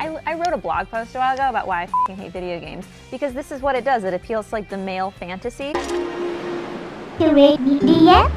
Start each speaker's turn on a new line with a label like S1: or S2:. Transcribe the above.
S1: I, I wrote a blog post a while ago about why I hate video games because this is what it does. It appeals to like the male fantasy.
S2: Media?